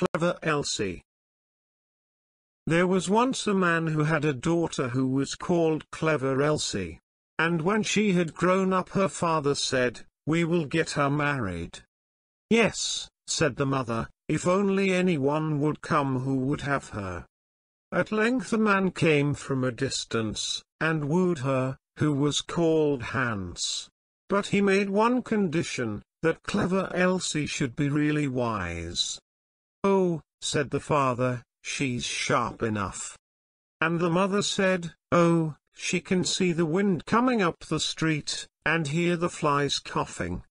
Clever Elsie There was once a man who had a daughter who was called Clever Elsie. And when she had grown up her father said, We will get her married. Yes, said the mother, if only anyone would come who would have her. At length a man came from a distance, and wooed her, who was called Hans. But he made one condition, that clever Elsie should be really wise. Oh, said the father, she's sharp enough. And the mother said, oh, she can see the wind coming up the street, and hear the flies coughing.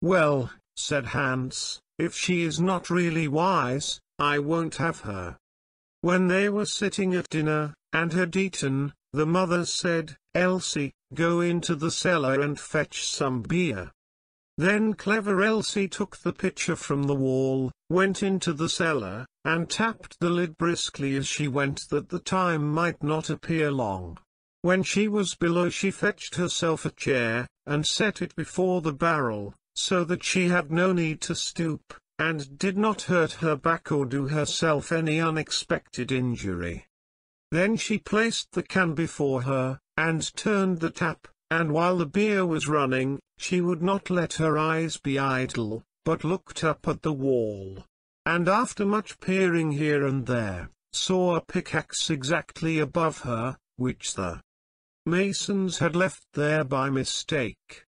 Well, said Hans, if she is not really wise, I won't have her. When they were sitting at dinner, and had eaten, the mother said, Elsie, go into the cellar and fetch some beer. Then clever Elsie took the pitcher from the wall, went into the cellar, and tapped the lid briskly as she went that the time might not appear long. When she was below she fetched herself a chair, and set it before the barrel, so that she had no need to stoop, and did not hurt her back or do herself any unexpected injury. Then she placed the can before her, and turned the tap, and while the beer was running, she would not let her eyes be idle, but looked up at the wall. And after much peering here and there, saw a pickaxe exactly above her, which the masons had left there by mistake.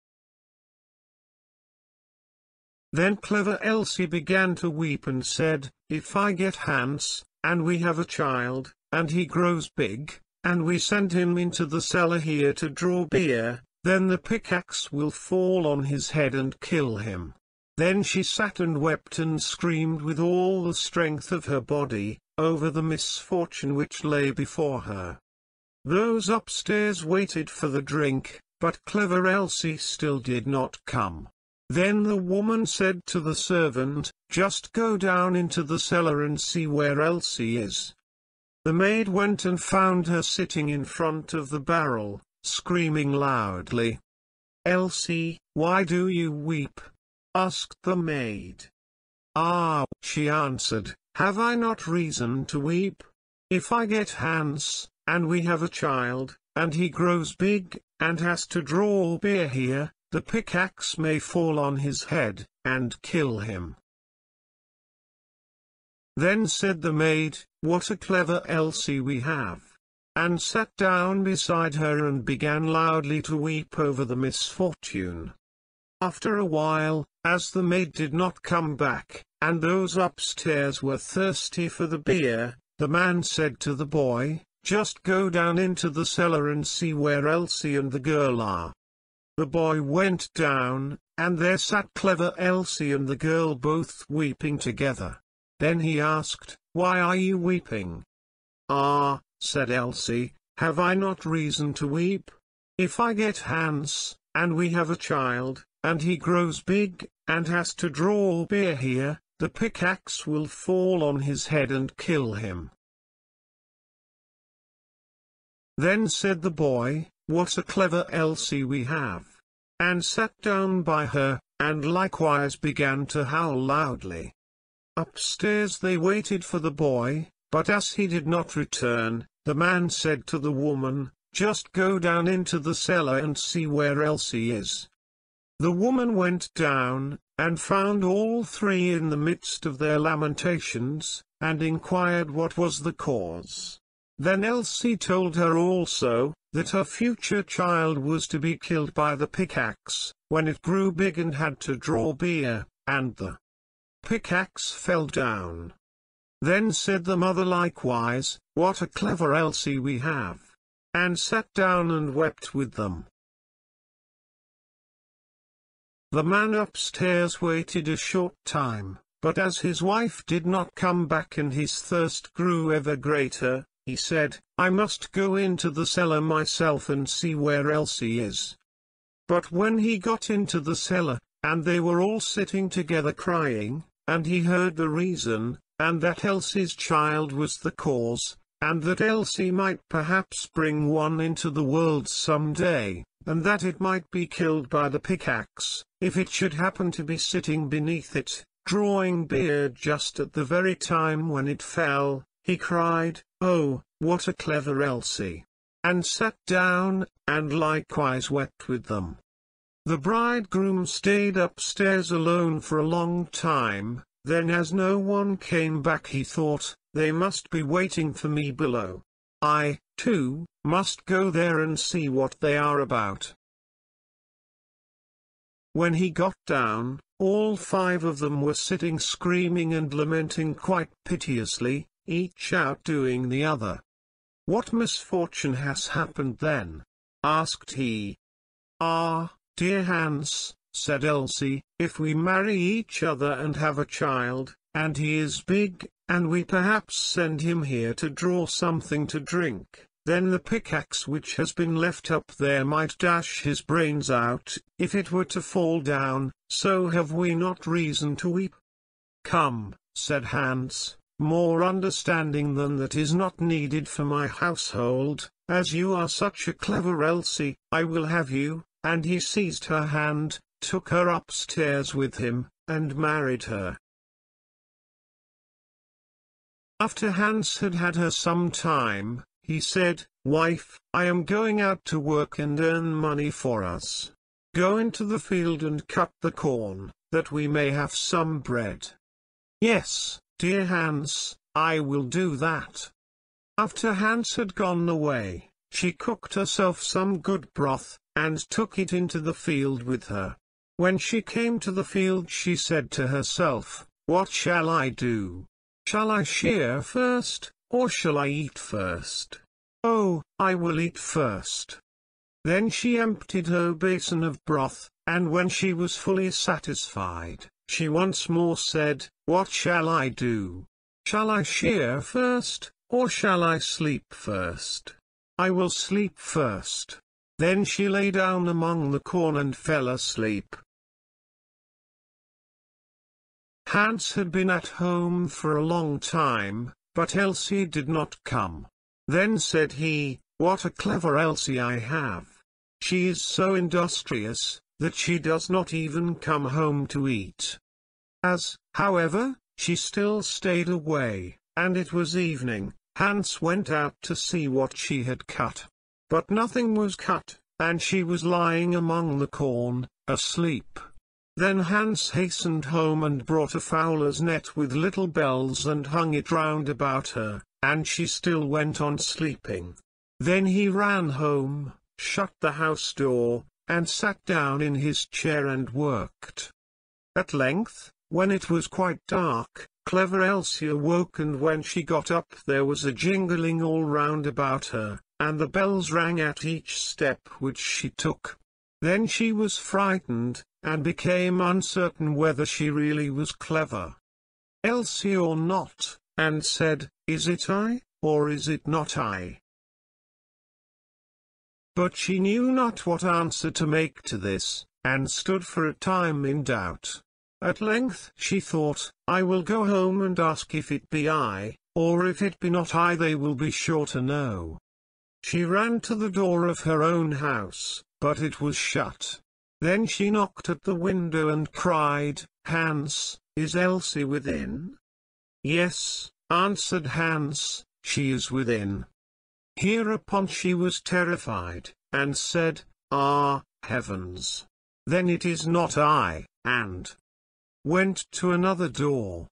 Then clever Elsie began to weep and said, If I get Hans, and we have a child, and he grows big, and we send him into the cellar here to draw beer, then the pickaxe will fall on his head and kill him. Then she sat and wept and screamed with all the strength of her body, over the misfortune which lay before her. Those upstairs waited for the drink, but clever Elsie still did not come. Then the woman said to the servant, Just go down into the cellar and see where Elsie is. The maid went and found her sitting in front of the barrel, screaming loudly. Elsie, why do you weep? asked the maid. Ah, she answered, have I not reason to weep? If I get Hans, and we have a child, and he grows big, and has to draw beer here, the pickaxe may fall on his head, and kill him. Then said the maid, What a clever Elsie we have! And sat down beside her and began loudly to weep over the misfortune. After a while, as the maid did not come back, and those upstairs were thirsty for the beer, the man said to the boy, Just go down into the cellar and see where Elsie and the girl are. The boy went down, and there sat clever Elsie and the girl both weeping together. Then he asked, Why are you weeping? Ah, said Elsie, have I not reason to weep? If I get Hans, and we have a child, and he grows big, and has to draw beer here, the pickaxe will fall on his head and kill him. Then said the boy, What a clever Elsie we have! And sat down by her, and likewise began to howl loudly. Upstairs they waited for the boy, but as he did not return, the man said to the woman, Just go down into the cellar and see where Elsie is. The woman went down, and found all three in the midst of their lamentations, and inquired what was the cause. Then Elsie told her also, that her future child was to be killed by the pickaxe, when it grew big and had to draw beer, and the pickaxe fell down. Then said the mother likewise, What a clever Elsie we have! And sat down and wept with them. The man upstairs waited a short time, but as his wife did not come back and his thirst grew ever greater, he said, I must go into the cellar myself and see where Elsie is. But when he got into the cellar, and they were all sitting together crying, and he heard the reason, and that Elsie's child was the cause, and that Elsie might perhaps bring one into the world some day, and that it might be killed by the pickaxe, if it should happen to be sitting beneath it, drawing beer just at the very time when it fell, he cried, Oh, what a clever Elsie! and sat down, and likewise wept with them. The bridegroom stayed upstairs alone for a long time, then as no one came back he thought, they must be waiting for me below. I, too, must go there and see what they are about. When he got down, all five of them were sitting screaming and lamenting quite piteously, each outdoing the other. What misfortune has happened then? asked he. Ah, dear Hans, said Elsie, if we marry each other and have a child, and he is big, and we perhaps send him here to draw something to drink, then the pickaxe which has been left up there might dash his brains out, if it were to fall down, so have we not reason to weep? Come, said Hans, more understanding than that is not needed for my household, as you are such a clever Elsie, I will have you, and he seized her hand, took her upstairs with him, and married her. After Hans had had her some time, he said, Wife, I am going out to work and earn money for us. Go into the field and cut the corn, that we may have some bread. Yes, dear Hans, I will do that. After Hans had gone away, she cooked herself some good broth, and took it into the field with her. When she came to the field she said to herself, What shall I do? Shall I shear first, or shall I eat first? Oh, I will eat first. Then she emptied her basin of broth, and when she was fully satisfied, she once more said, What shall I do? Shall I shear first, or shall I sleep first? I will sleep first. Then she lay down among the corn and fell asleep. Hans had been at home for a long time, but Elsie did not come. Then said he, What a clever Elsie I have. She is so industrious, that she does not even come home to eat. As, however, she still stayed away, and it was evening, Hans went out to see what she had cut. But nothing was cut, and she was lying among the corn, asleep. Then Hans hastened home and brought a fowler's net with little bells and hung it round about her, and she still went on sleeping. Then he ran home, shut the house door, and sat down in his chair and worked. At length, when it was quite dark, clever Elsie awoke and when she got up there was a jingling all round about her, and the bells rang at each step which she took. Then she was frightened, and became uncertain whether she really was clever. Elsie or not, and said, Is it I, or is it not I? But she knew not what answer to make to this, and stood for a time in doubt. At length she thought, I will go home and ask if it be I, or if it be not I they will be sure to know. She ran to the door of her own house, but it was shut. Then she knocked at the window and cried, Hans, is Elsie within? Yes, answered Hans, she is within. Hereupon she was terrified, and said, Ah, heavens! Then it is not I, and went to another door.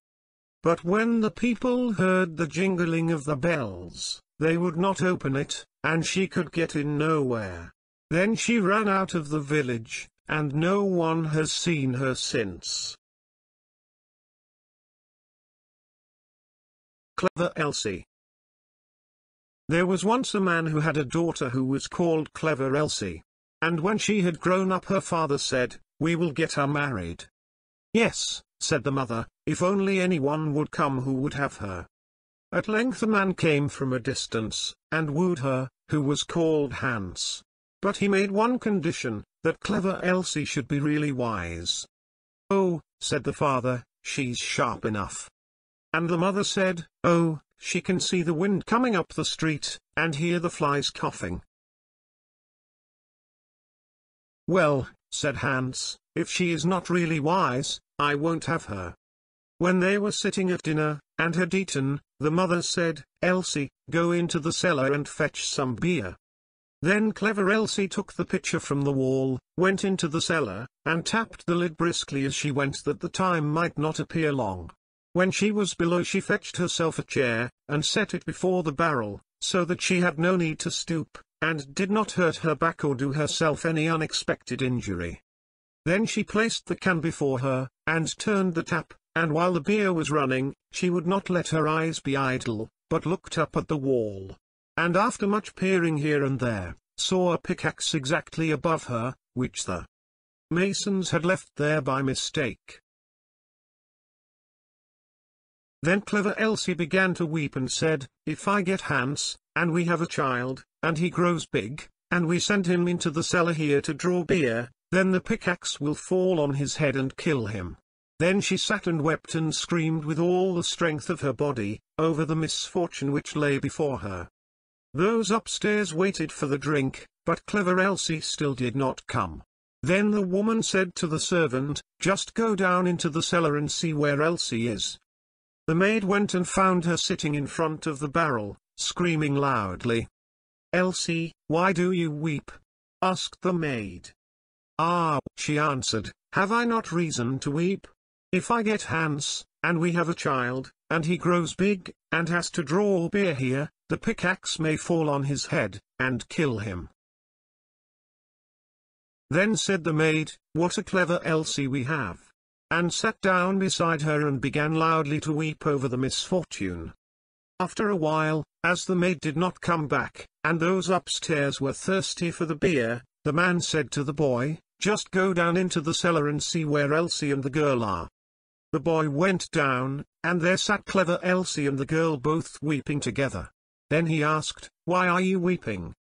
But when the people heard the jingling of the bells, they would not open it, and she could get in nowhere. Then she ran out of the village, and no one has seen her since. Clever Elsie There was once a man who had a daughter who was called Clever Elsie. And when she had grown up her father said, We will get her married. Yes, said the mother, if only anyone would come who would have her. At length a man came from a distance, and wooed her, who was called Hans. But he made one condition, that clever Elsie should be really wise. Oh, said the father, she's sharp enough. And the mother said, oh, she can see the wind coming up the street, and hear the flies coughing. Well, said Hans, if she is not really wise, I won't have her. When they were sitting at dinner, and had eaten, the mother said, Elsie, go into the cellar and fetch some beer. Then clever Elsie took the pitcher from the wall, went into the cellar, and tapped the lid briskly as she went that the time might not appear long. When she was below she fetched herself a chair, and set it before the barrel, so that she had no need to stoop, and did not hurt her back or do herself any unexpected injury. Then she placed the can before her, and turned the tap, and while the beer was running, she would not let her eyes be idle, but looked up at the wall. And after much peering here and there, saw a pickaxe exactly above her, which the masons had left there by mistake. Then clever Elsie began to weep and said, If I get Hans, and we have a child, and he grows big, and we send him into the cellar here to draw beer, then the pickaxe will fall on his head and kill him. Then she sat and wept and screamed with all the strength of her body, over the misfortune which lay before her. Those upstairs waited for the drink, but clever Elsie still did not come. Then the woman said to the servant, Just go down into the cellar and see where Elsie is. The maid went and found her sitting in front of the barrel, screaming loudly. Elsie, why do you weep? asked the maid. Ah, she answered, have I not reason to weep? If I get Hans, and we have a child, and he grows big, and has to draw beer here, the pickaxe may fall on his head, and kill him. Then said the maid, What a clever Elsie we have! And sat down beside her and began loudly to weep over the misfortune. After a while, as the maid did not come back, and those upstairs were thirsty for the beer, the man said to the boy, Just go down into the cellar and see where Elsie and the girl are. The boy went down, and there sat clever Elsie and the girl both weeping together. Then he asked, Why are you weeping?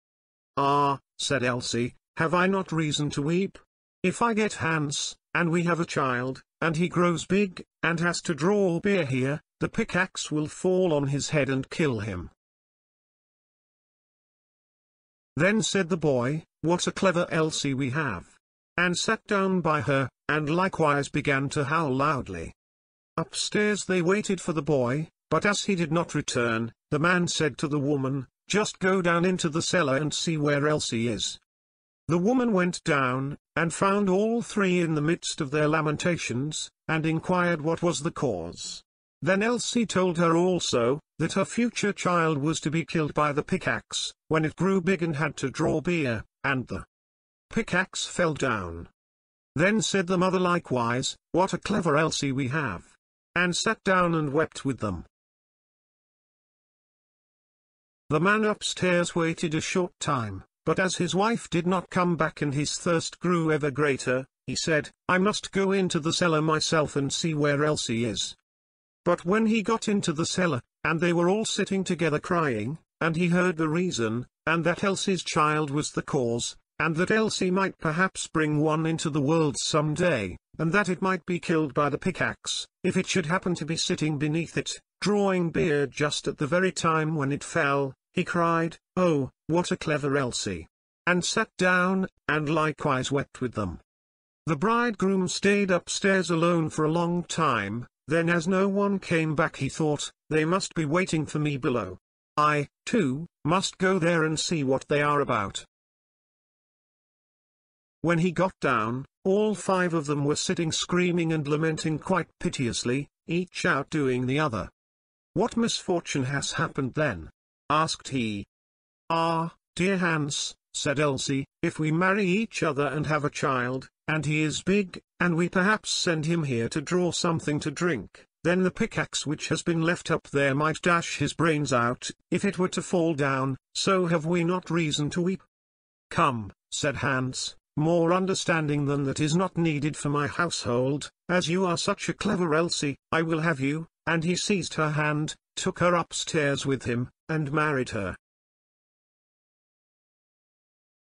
Ah, said Elsie, have I not reason to weep? If I get Hans, and we have a child, and he grows big, and has to draw beer here, the pickaxe will fall on his head and kill him. Then said the boy, What a clever Elsie we have. And sat down by her, and likewise began to howl loudly. Upstairs they waited for the boy, but as he did not return, the man said to the woman, Just go down into the cellar and see where Elsie is. The woman went down, and found all three in the midst of their lamentations, and inquired what was the cause. Then Elsie told her also, that her future child was to be killed by the pickaxe, when it grew big and had to draw beer, and the pickaxe fell down. Then said the mother likewise, What a clever Elsie we have and sat down and wept with them. The man upstairs waited a short time, but as his wife did not come back and his thirst grew ever greater, he said, I must go into the cellar myself and see where Elsie is. But when he got into the cellar, and they were all sitting together crying, and he heard the reason, and that Elsie's child was the cause, and that Elsie might perhaps bring one into the world some day, and that it might be killed by the pickaxe, if it should happen to be sitting beneath it, drawing beer just at the very time when it fell, he cried, Oh, what a clever Elsie! And sat down, and likewise wept with them. The bridegroom stayed upstairs alone for a long time, then as no one came back he thought, they must be waiting for me below. I, too, must go there and see what they are about. When he got down, all five of them were sitting screaming and lamenting quite piteously, each outdoing the other. What misfortune has happened then? Asked he. Ah, dear Hans, said Elsie, if we marry each other and have a child, and he is big, and we perhaps send him here to draw something to drink, then the pickaxe which has been left up there might dash his brains out, if it were to fall down, so have we not reason to weep? Come, said Hans, more understanding than that is not needed for my household, as you are such a clever Elsie, I will have you, and he seized her hand, took her upstairs with him, and married her.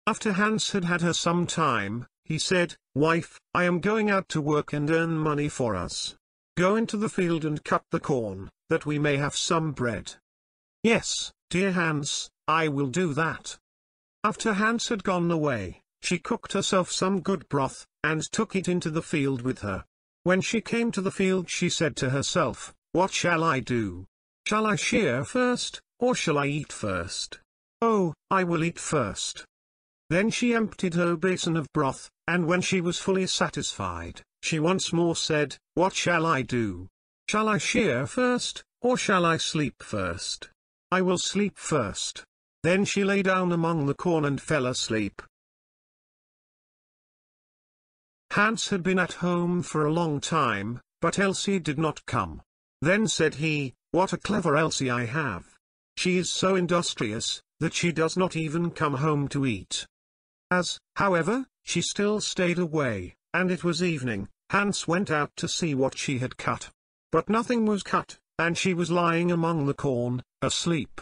After Hans had had her some time, he said, Wife, I am going out to work and earn money for us. Go into the field and cut the corn, that we may have some bread. Yes, dear Hans, I will do that. After Hans had gone away, she cooked herself some good broth, and took it into the field with her. When she came to the field she said to herself, What shall I do? Shall I shear first, or shall I eat first? Oh, I will eat first. Then she emptied her basin of broth, and when she was fully satisfied, she once more said, What shall I do? Shall I shear first, or shall I sleep first? I will sleep first. Then she lay down among the corn and fell asleep. Hans had been at home for a long time, but Elsie did not come. Then said he, What a clever Elsie I have. She is so industrious, that she does not even come home to eat. As, however, she still stayed away, and it was evening, Hans went out to see what she had cut. But nothing was cut, and she was lying among the corn, asleep.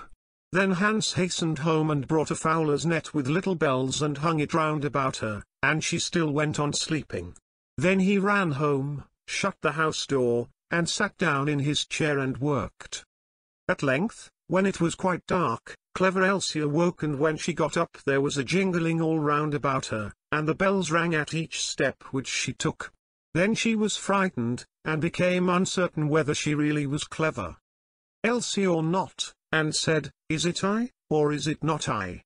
Then Hans hastened home and brought a fowler's net with little bells and hung it round about her, and she still went on sleeping. Then he ran home, shut the house door, and sat down in his chair and worked. At length, when it was quite dark, clever Elsie awoke and when she got up there was a jingling all round about her, and the bells rang at each step which she took. Then she was frightened, and became uncertain whether she really was clever. Elsie or not, and said, Is it I, or is it not I?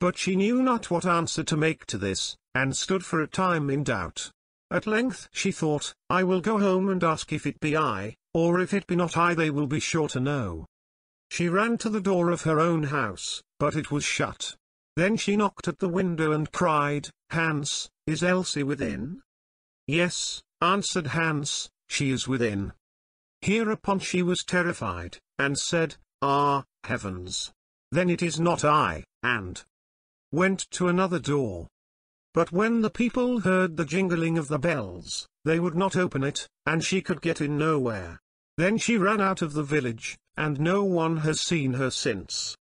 But she knew not what answer to make to this, and stood for a time in doubt. At length she thought, I will go home and ask if it be I, or if it be not I they will be sure to know. She ran to the door of her own house, but it was shut. Then she knocked at the window and cried, Hans, is Elsie within? Yes, answered Hans, she is within. Hereupon she was terrified, and said, Ah, heavens! Then it is not I, and went to another door. But when the people heard the jingling of the bells, they would not open it, and she could get in nowhere. Then she ran out of the village, and no one has seen her since.